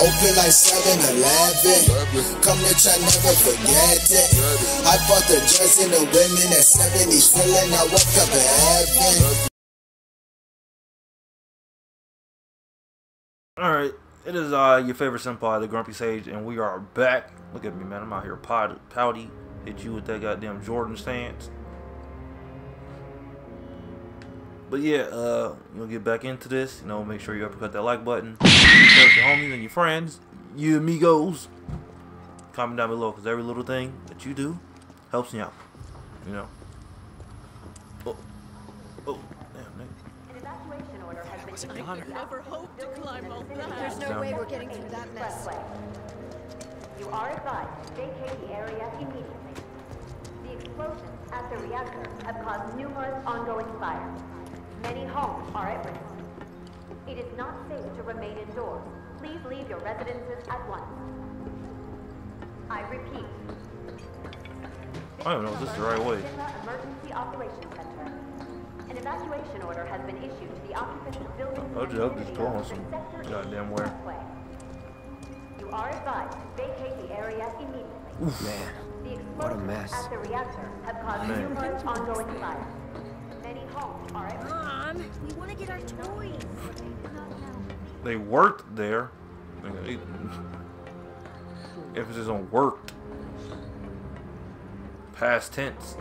Open like 7-Eleven. Come to try, never forget it. I fought the drugs and the women at 70s, feeling I woke up in heaven. Alright, it is uh your favorite senpai, the Grumpy Sage, and we are back. Look at me, man. I'm out here pod pouty. Hit you with that goddamn Jordan stance. But yeah, uh, you'll get back into this. You know, make sure you uppercut that like button. Share with your homies and your friends, you amigos. Comment down below, because every little thing that you do helps me out. You know. Oh, oh, damn, nigga. An evacuation order has been issued honor. Never hoped to climb all that. There's no way we're getting through that mess. You are advised to vacate the area immediately. The explosions at the reactor have caused numerous ongoing fires. Many homes are at risk. It is not safe to remain indoors. Please leave your residences at once. I repeat. I don't know if this is the right way. Shinra Emergency Operations Center. An evacuation order has been issued to the occupants of buildings Oh, and Joe, just communities going some goddamn East where. You are advised to vacate the area immediately. Man, The What a explosions mess. at the reactor have caused Man. numerous ongoing fires. Many homes are at risk. Mom, we want to get our toys. They worked there. They- Emphasis on worked. Past tense.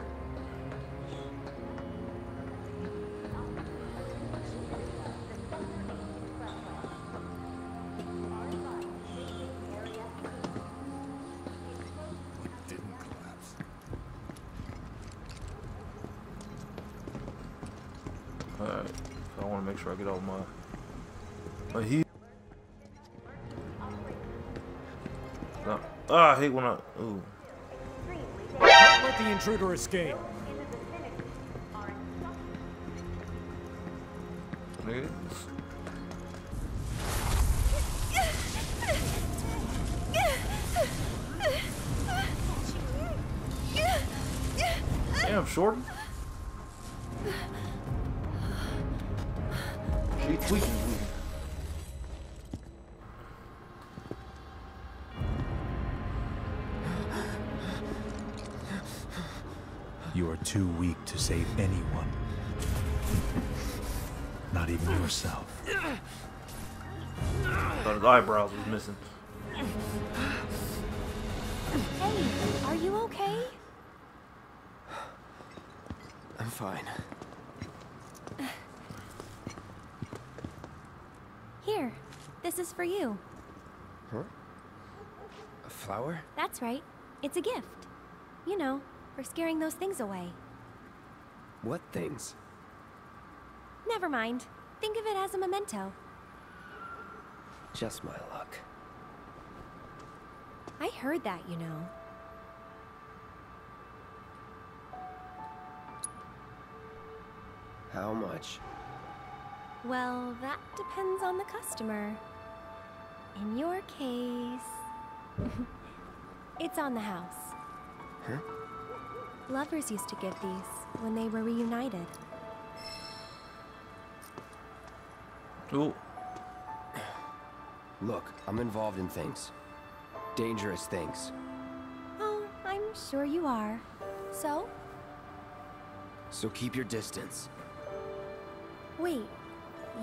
My heat. No. Ah, I hate when I. Ooh. Let the intruder escape. You are too weak to save anyone. Not even yourself. Thought his eyebrows was missing. Hey, are you okay? I'm fine. Here, this is for you. Huh? A flower? That's right. It's a gift. You know, for scaring those things away. What things? Never mind. Think of it as a memento. Just my luck. I heard that, you know. How much? Well, that depends on the customer. In your case, it's on the house. Huh? Lovers used to give these when they were reunited. Ooh. Look, I'm involved in things. Dangerous things. Oh, I'm sure you are. So, So keep your distance. wait,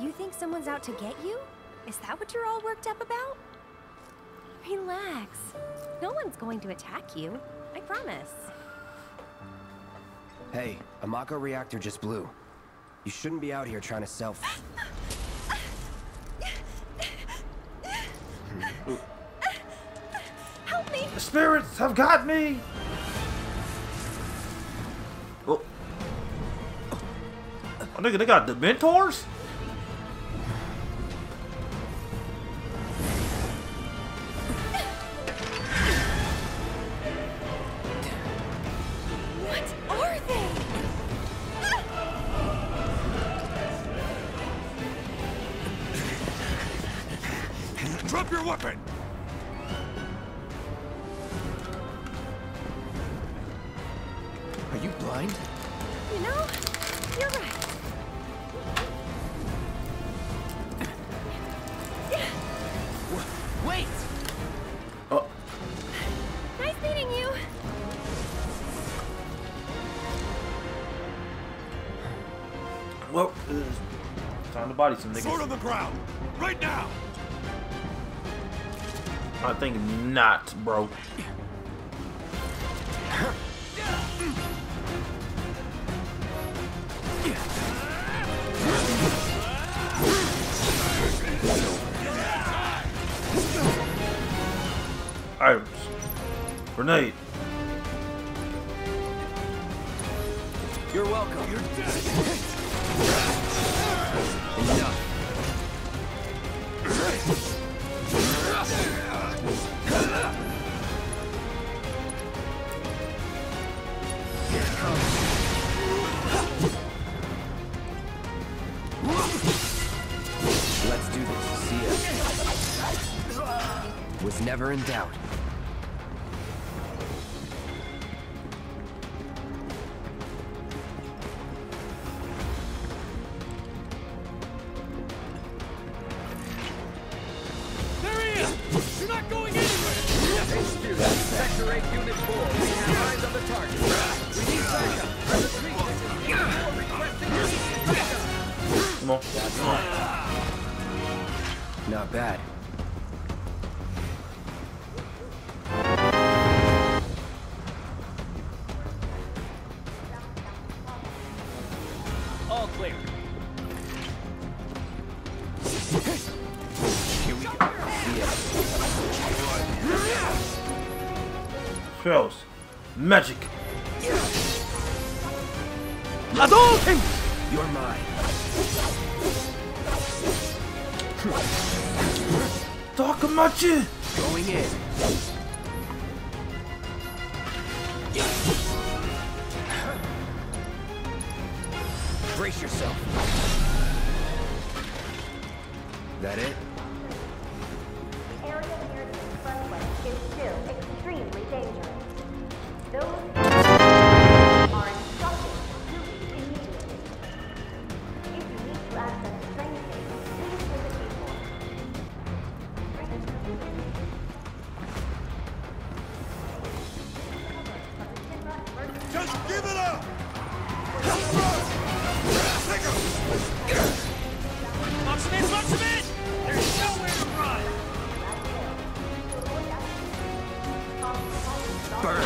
you think someone's out to get you? Is that what you're all worked up about? Relax. No one's going to attack you. I promise. Hey, a Mako reactor just blew. You shouldn't be out here trying to sell. f- Help me! The spirits have got me! Oh. Oh, nigga, they got the mentors? Well, it's time to body some Sword niggas. on the ground! Right now! I think not, bro. Items. Grenade. You're welcome. You're dead. Not bad.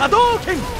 Hadouken! Let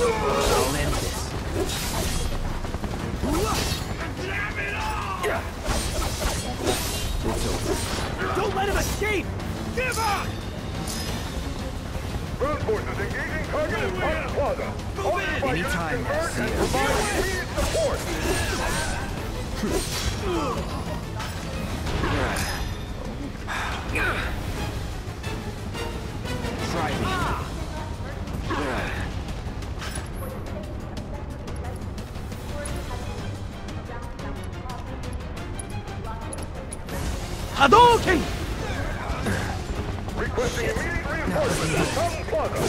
Counter! Let's do this. I'll end this. It's over. Don't let him escape! Give up! Ground forces engaging target at Park Plaza. All nearby units Anytime, embark and Garcia. provide immediate support. Come cargo.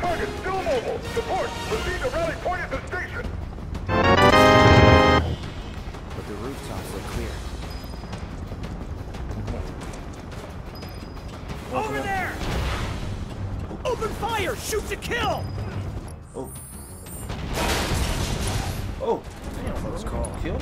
Target still mobile. Support. Proceed to rally point at the station. But the rooftops are clear. Over there! Open fire! Shoot to kill! Oh. Oh. Damn, let's call. Kill?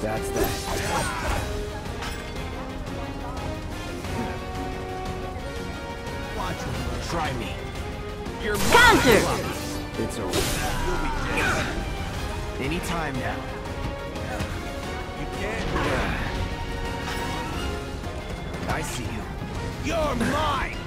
That's that. Watch. Try me. You're counter. It's over. You'll Any time now. You can't. I see you. You're mine.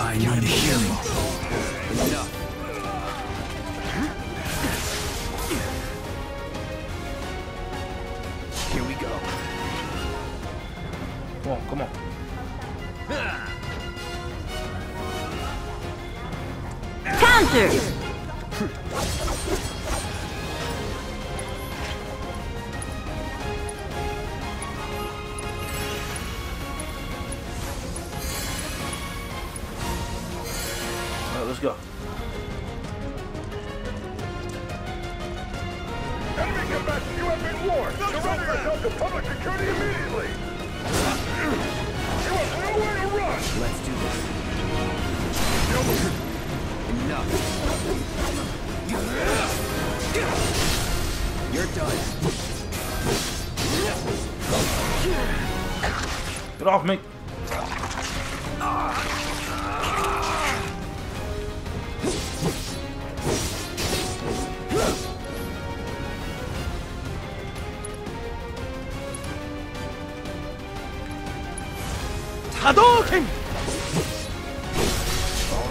I need healing. Enough. Here we go. Come on, come on. Counter!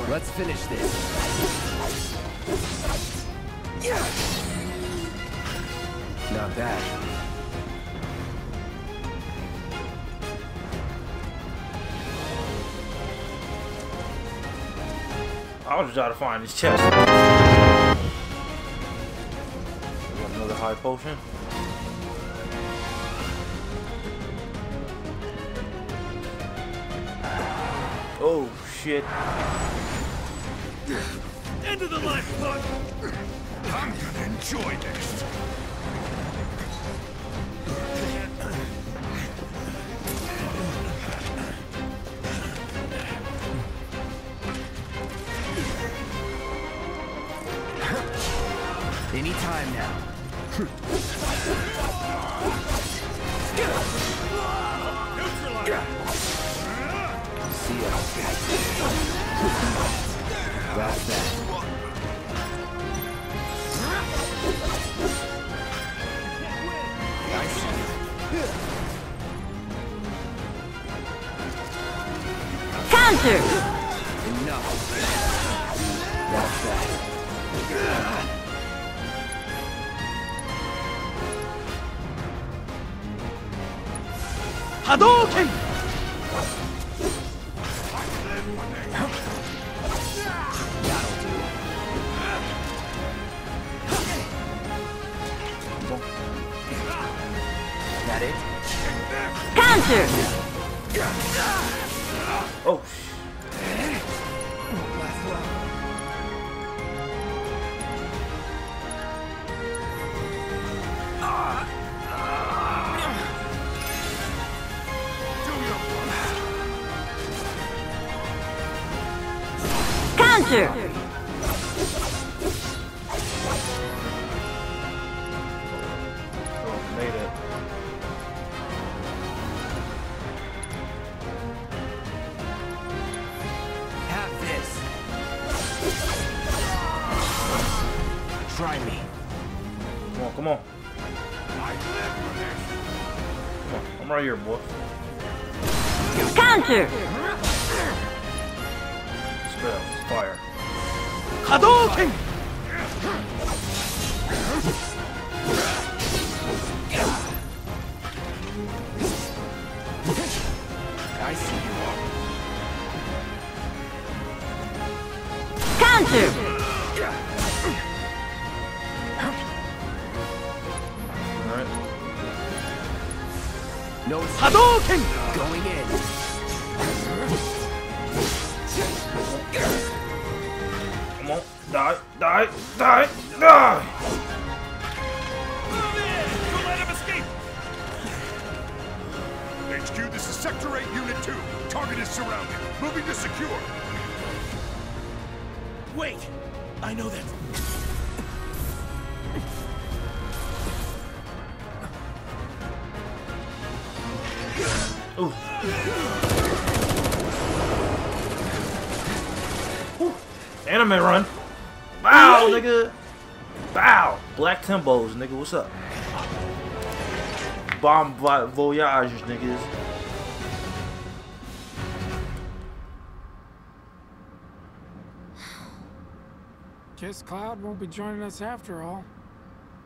Let's finish this. Not bad. I was just trying to find his chest. We got Another high potion. Oh shit. End of the line, punk! I'm gonna enjoy this. Any time now. See ya. Counter! Enough. That's that. Hadouken! That it? Counter! Oh Counter! Fire. Hadouken! I see you. Counter! Alright. No Hadouken! Die, die, die! Move in! Don't let him escape! HQ, this is Sector 8, Unit 2. Target is surrounded. Moving to secure. Wait! I know that. Ooh. Whew. Anime run. Black Timbos, nigga. What's up? Bomb vi- Voyage, niggas. Guess Cloud won't be joining us after all.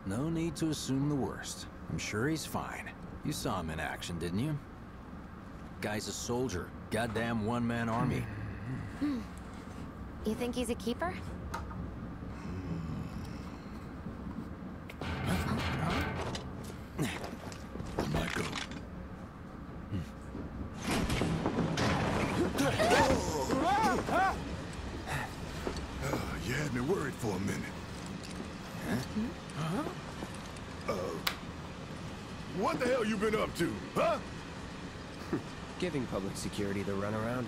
No need to assume the worst. I'm sure he's fine. You saw him in action, didn't you? Guy's a soldier. Goddamn one-man army. Hmm. You think he's a keeper? Giving public security the runaround.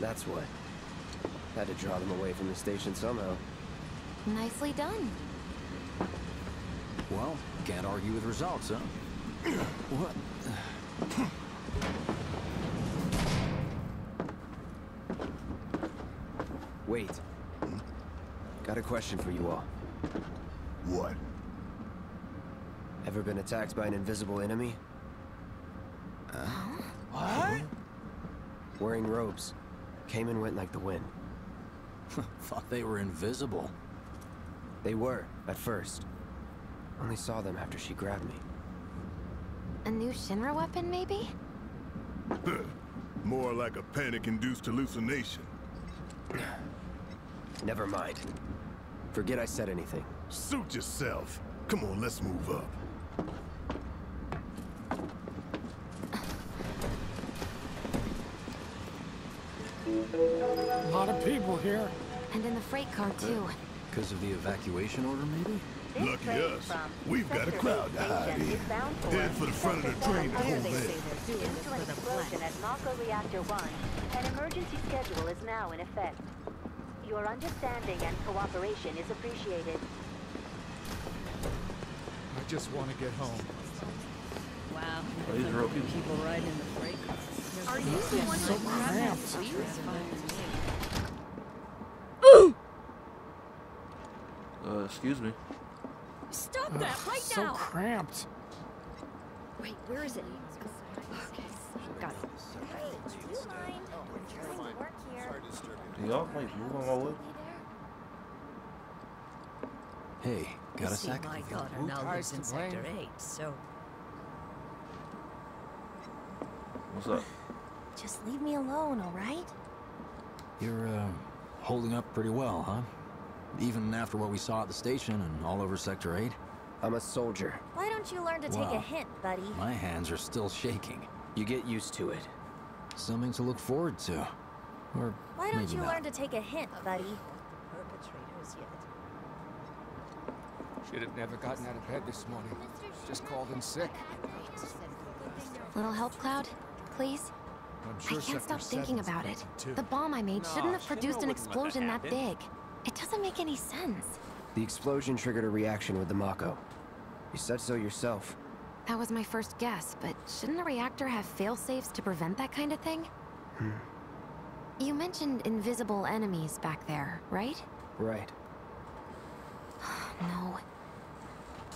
That's what. Had to draw them away from the station somehow. Nicely done. Well, can't argue with results, huh? what? Wait. Got a question for you all. What? Ever been attacked by an invisible enemy? What? Wearing robes. Came and went like the wind. Thought they were invisible. They were, at first. Only saw them after she grabbed me. A new Shinra weapon, maybe? More like a panic-induced hallucination. Never mind. Forget I said anything. Suit yourself. Come on, let's move up. Lot of people here. And in the freight car, uh, too. Because of the evacuation order, maybe? This Lucky us. We've got a crowd to 8 hide station in. is bound for Head for the front of the train to hold Due there. to an explosion at Mako Reactor 1, an emergency schedule is now in effect. Your understanding and cooperation is appreciated. I just want to get home. Wow. These are okay. People riding in the freight car. Are you the one So cramped. that juice? Uh, excuse me. Stop that right so now! cramped. Wait, where is it? Okay, got it. Do you mind? I'm trying to work here. Do y'all like move on my way? Hey, got a You see, sec? My daughter Who now lives in? Sector 8, so What's up? Just leave me alone, alright? You're, uh, holding up pretty well, huh? Even after what we saw at the station and all over Sector 8? I'm a soldier. Why don't you learn to take a hint, buddy? My hands are still shaking. You get used to it. Something to look forward to. Or Why don't maybe you not. learn to take a hint, buddy? perpetrators yet. Should have never gotten out of bed this morning. Just called in sick. Little help, Cloud? Please? I'm I can't Sector stop thinking about it. too. The bomb I made shouldn't have produced an explosion that big. It doesn't make any sense. The explosion triggered a reaction with the Mako. You said so yourself. That was my first guess, but shouldn't a reactor have fail-safes to prevent that kind of thing? Hmm. You mentioned invisible enemies back there, right? Right. No.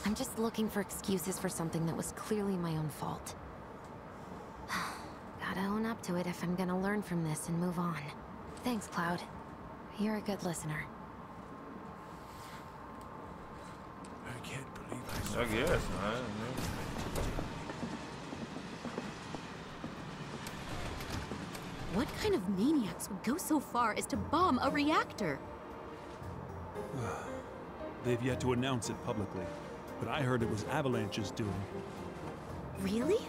I'm just looking for excuses for something that was clearly my own fault. Gotta own up to it if I'm gonna learn from this and move on. Thanks, Cloud. You're a good listener. I can't believe I I guess, man. What kind of maniacs would go so far as to bomb a reactor? They've yet to announce it publicly, but I heard it was Avalanche's doing. Really?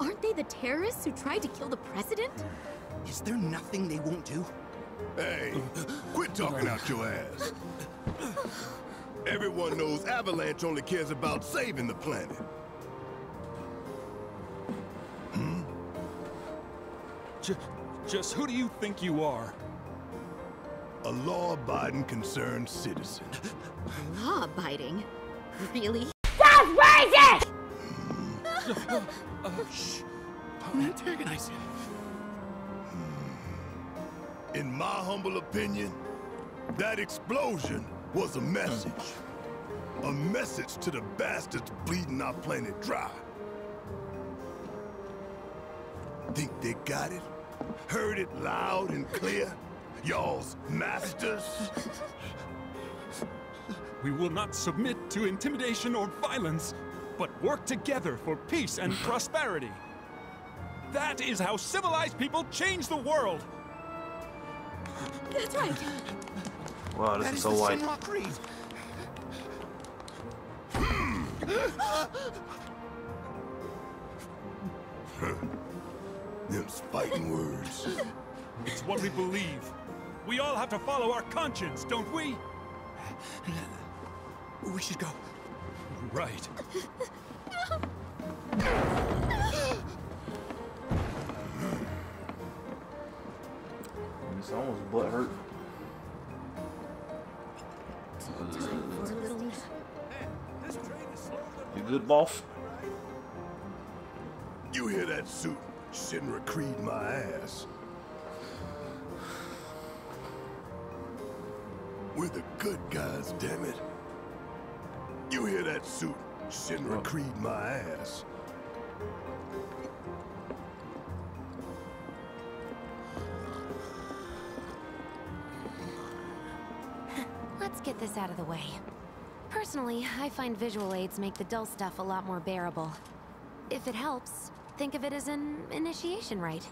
Aren't they the terrorists who tried to kill the president? Hmm. Is there nothing they won't do? Hey, quit talking out your ass. Everyone knows Avalanche only cares about saving the planet. Hmm? Just, just who do you think you are? A law-abiding, concerned citizen. Law abiding? Really? That's racist! Uh, shh. Don't antagonize him. In my humble opinion, that explosion was a message. A message to the bastards bleeding our planet dry. Think they got it? Heard it loud and clear? Y'all's masters? We will not submit to intimidation or violence, but work together for peace and prosperity. That is how civilized people change the world. That's right. Wow, this That is is so the white. Shinra Creed. Them's fighting words. It's what we believe. We all have to follow our conscience, don't we? We should go. Right. It's almost butt hurt. You hear that, suit? Shinra Creed my ass. We're the good guys, damn it. You hear that, suit? Shinra oh. Creed my ass. Let's get this out of the way. Personally, I find visual aids make the dull stuff a lot more bearable. If it helps, think of it as an initiation rite.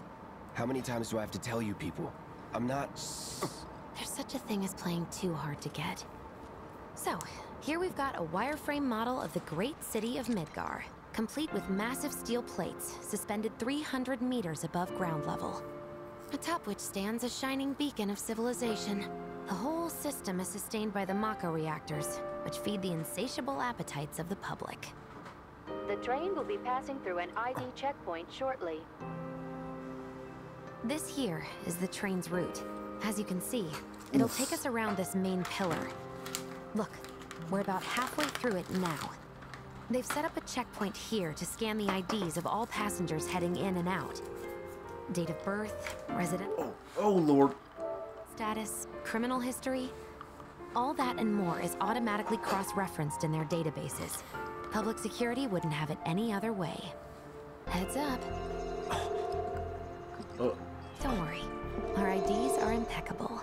How many times do I have to tell you people? I'm not... There's such a thing as playing too hard to get. So, here we've got a wireframe model of the great city of Midgar, complete with massive steel plates suspended 300 meters above ground level. Atop which stands a shining beacon of civilization. The whole system is sustained by the Mako reactors, which feed the insatiable appetites of the public. The train will be passing through an ID checkpoint shortly. This here is the train's route. As you can see, it'll take us around this main pillar. Look, we're about halfway through it now. They've set up a checkpoint here to scan the IDs of all passengers heading in and out. Date of birth, resident Oh, oh lord. Status, criminal history. All that and more is automatically cross-referenced in their databases. Public security wouldn't have it any other way. Heads up. Uh, Don't worry. Our IDs are impeccable.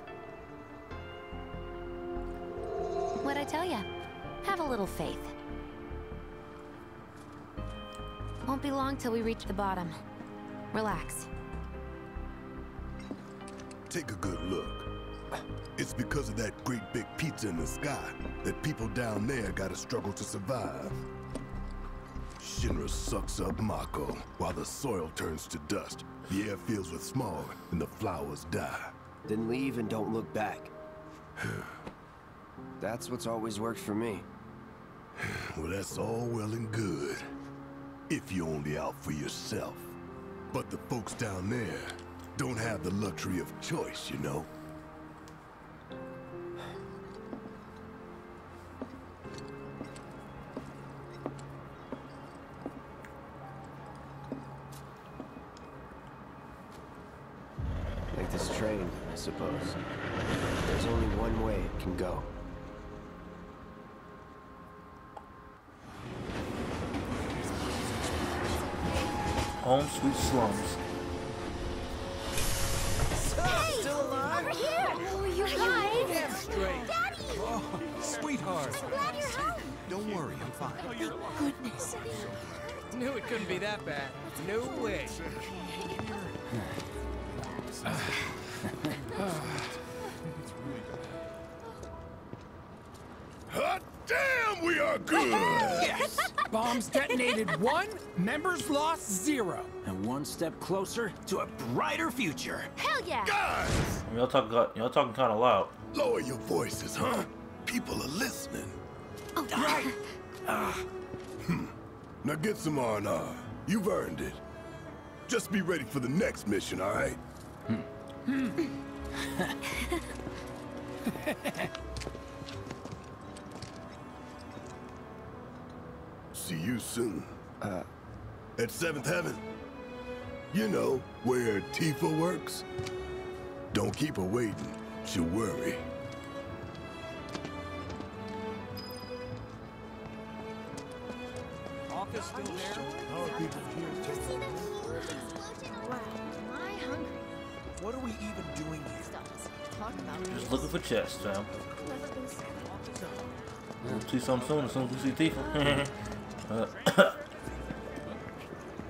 What'd I tell ya? Have a little faith. Won't be long till we reach the bottom. Relax. Take a good look. It's because of that great big pizza in the sky that people down there gotta struggle to survive. Shinra sucks up Mako while the soil turns to dust, the air fills with smog, and the flowers die. Then leave and don't look back. That's what's always worked for me. Well, that's all well and good. If you're only out for yourself. But the folks down there don't have the luxury of choice, you know? Good! Yes! Bombs detonated one, members lost zero. And one step closer to a brighter future. Hell yeah! Guys, Y'all talking, y'all talking kind of loud. lower your voices, huh? People are listening. Oh, right. Ah. Hmm. Now get some R&R. You've earned it. Just be ready for the next mission, all right? Hmm. See you soon. Uh, At Seventh Heaven. You know, where Tifa works. Don't keep her waiting. She'll worry. Alka's still there? How are people here? Wow, am I hungry? What are we even doing here? Talk Just looking for chests, fam. We'll see something soon as soon as we see Tifa. uh,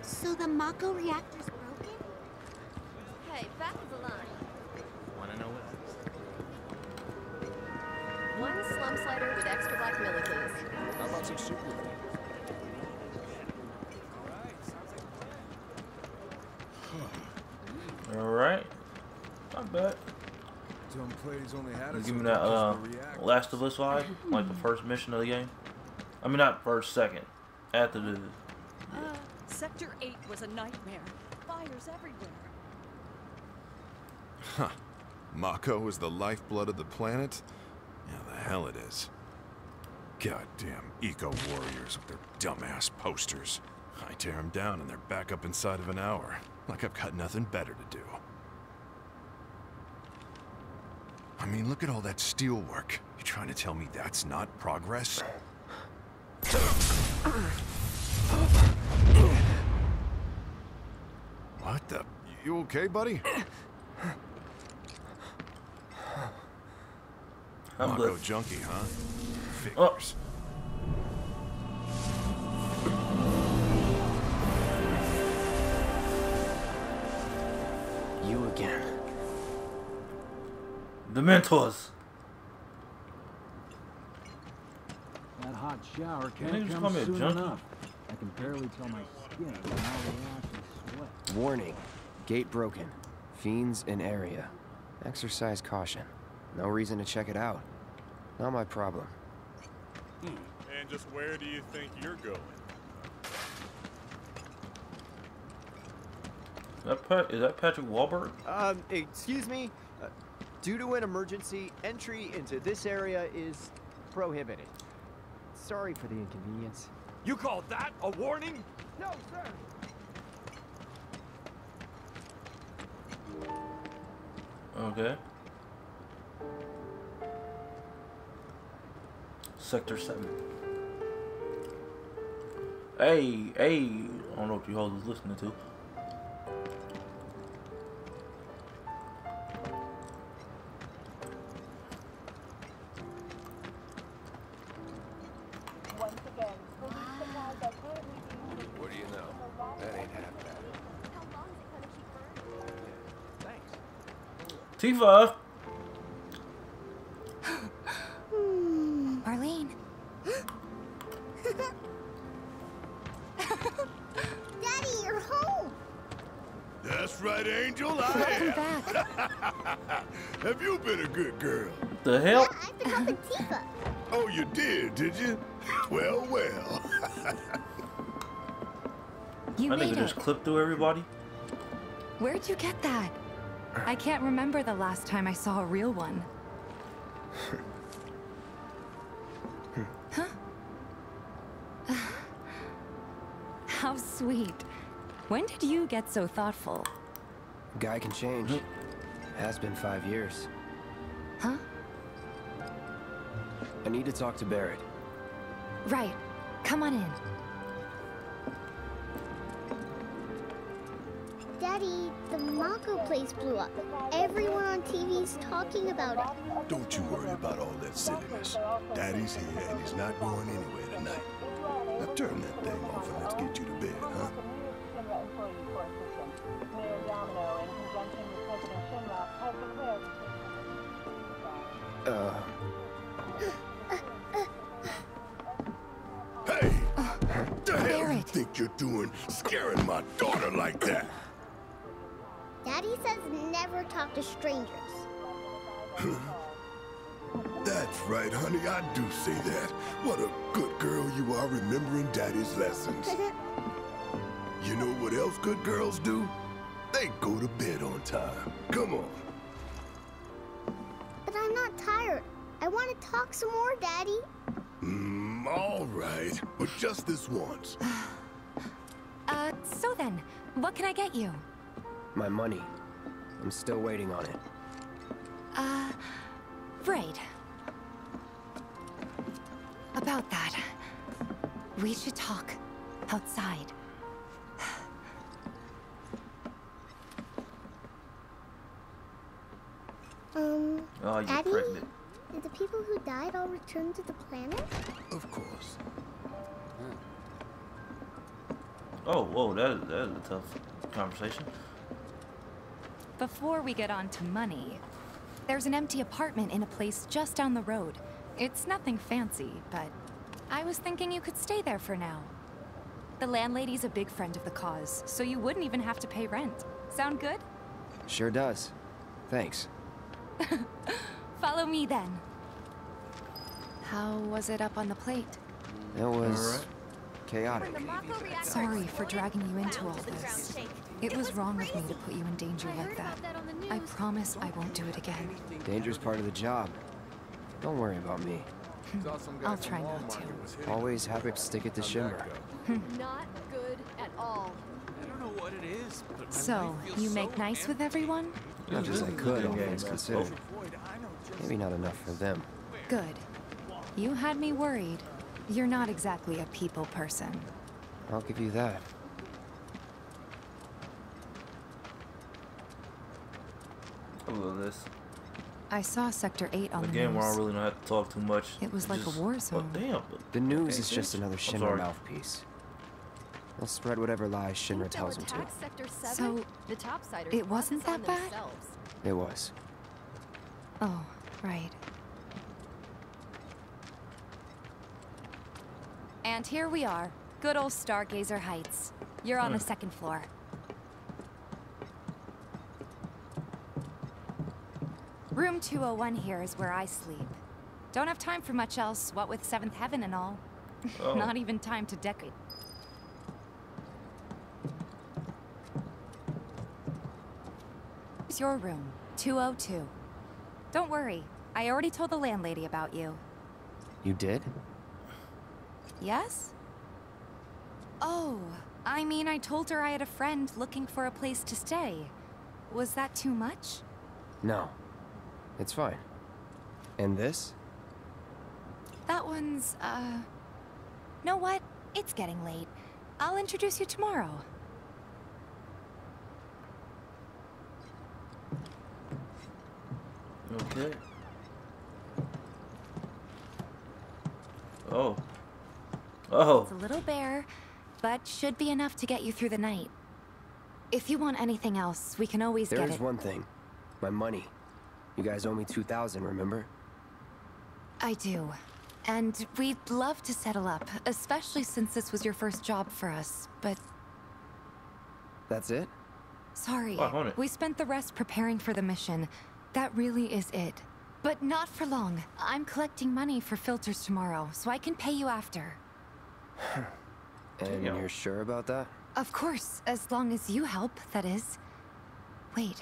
So the Mako reactor's broken? Hey, back of the line. Wanna know what? One slum slider with extra black millikins. How about some soup with me? All right. Not bad. Some plays only had us Give me that uh, as the react- Last of Us vibe, like the first mission of the game. I mean, not first, second. After the Uh, Sector 8 was a nightmare. Fires everywhere. Huh. Mako is the lifeblood of the planet? Yeah, the hell it is. Goddamn eco-warriors with their dumbass posters. I tear them down and they're back up inside of an hour. Like I've got nothing better to do. I mean, look at all that steelwork. You trying to tell me that's not progress? What the? You okay, buddy? I'm Mako good. junkie, huh? Oh. You again. The mentors. That hot shower can't come call soon junkie? enough. I can barely tell my skin from all Warning. Gate broken. Fiends in area. Exercise caution. No reason to check it out. Not my problem. And just where do you think you're going? Is that, Pat, is that Patrick Wahlberg? Um, excuse me. Uh, due to an emergency, entry into this area is prohibited. Sorry for the inconvenience. You call that a warning? No, sir. Okay. Sector 7. Hey, hey. I don't know if you hoes is listening to. Tifa! Marlene. Daddy, you're home. That's right, Angel. I Welcome have. back. have you been a good girl? The hell? I've been helping Tifa. Oh, you did, did you? Well, well. You That made nigga it. just clipped through everybody. Where'd you get that? I can't remember the last time I saw a real one. huh? How sweet. When did you get so thoughtful? Guy can change. Has been five years. Huh? I need to talk to Barret. Right. Come on in. The Mako place blew up. Everyone on TV's talking about it. Don't you worry about all that silliness. Daddy's here and he's not going anywhere tonight. Now turn that thing off and let's get you to bed, huh? Uh, Hey! the hell you think you're doing scaring my daughter like that? Daddy says never talk to strangers. That's right, honey. I do say that. What a good girl you are remembering Daddy's lessons. You know what else good girls do? They go to bed on time. Come on. But I'm not tired. I want to talk some more, Daddy. Mm, all right. But just this once. Uh, so then, what can I get you? my money. I'm still waiting on it. Uh, right. About that. We should talk outside. Um, Oh, you're Daddy? pregnant. did the people who died all return to the planet? Of course. Oh, whoa, that is, that is a tough conversation. Before we get on to money, there's an empty apartment in a place just down the road. It's nothing fancy, but I was thinking you could stay there for now. The landlady's a big friend of the cause, so you wouldn't even have to pay rent. Sound good? Sure does. Thanks. Follow me then. How was it up on the plate? It was Alright. chaotic. Sorry for dragging you into all this. It was wrong of me to put you in danger like that. I promise I won't do it again. Danger's part of the job. Don't worry about me. Hmm. I'll try not to. Always happy to stick it to Shinra. Hmm. Not good at all. I don't know what it is, but So, life feels you so make nice with everyone? Much as I could, all things considered. Maybe not enough for them. Good. You had me worried. You're not exactly a people person. I'll give you that. I this. I saw Sector 8 on the news. Again, where I news. really don't have to talk too much. It was like Just- a war Well, zone. damn. The news Okay, is just another I'm Shinra mouthpiece. They'll spread whatever lies Shinra tells them to. 7? So, the it wasn't that bad? themselves. It was. Oh, right. And here we are. Good old Stargazer Heights. You're on the Hmm. second floor. Room 201 here is where I sleep. Don't have time for much else, what with Seventh Heaven and all. Oh. Not even time to decorate. Here's your room, 202. Don't worry, I already told the landlady about you. You did? Yes? Oh, I mean, I told her I had a friend looking for a place to stay. Was that too much? No. It's fine. And this? That one's, uh... Know what? It's getting late. I'll introduce you tomorrow. Okay. Oh. Oh. It's a little bare, but should be enough to get you through the night. If you want anything else, we can always get it. There's it. one thing. My money. You guys owe me 2,000, remember? I do. And we'd love to settle up, especially since this was your first job for us, but That's it? sorry. Oh, it. we spent the rest preparing for the mission. That really is it. But not for long. I'm collecting money for filters tomorrow, so I can pay you after. And you're sure about that? Of course, as long as you help, that is. Wait,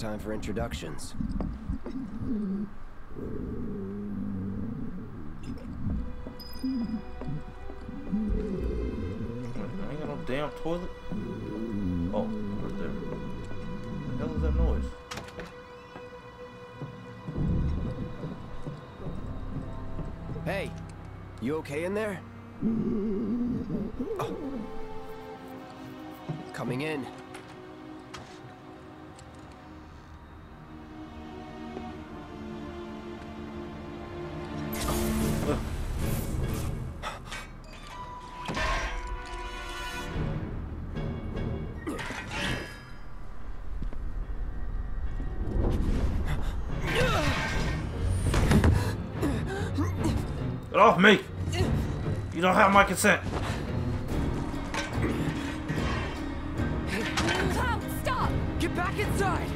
time for introductions. I ain't got no damn toilet. Oh, where's there? What the hell is that noise? Hey, you okay in there? Oh. Coming in. Have my consent. Stop! Get back inside!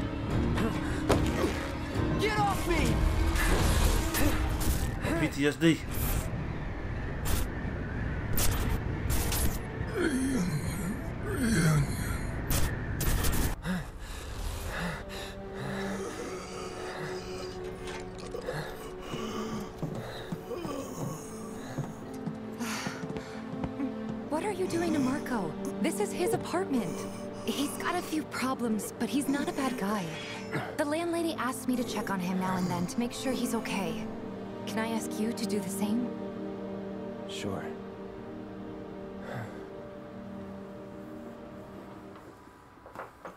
Get off me! PTSD. You doing to Marco? This is his apartment. He's got a few problems, but he's not a bad guy. The landlady asked me to check on him now and then to make sure he's okay. Can I ask you to do the same? Sure.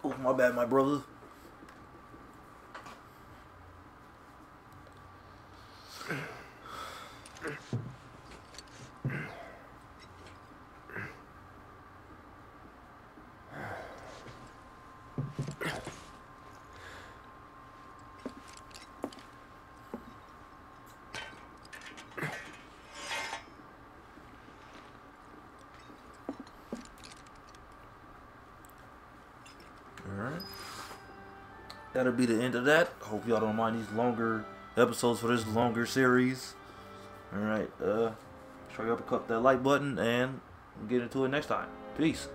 Oh, my bad, my brother. Alright. That'll be the end of that. Hope y'all don't mind these longer episodes for this longer series. Alright, uh, sure you uppercut that like button and we'll get into it next time. Peace.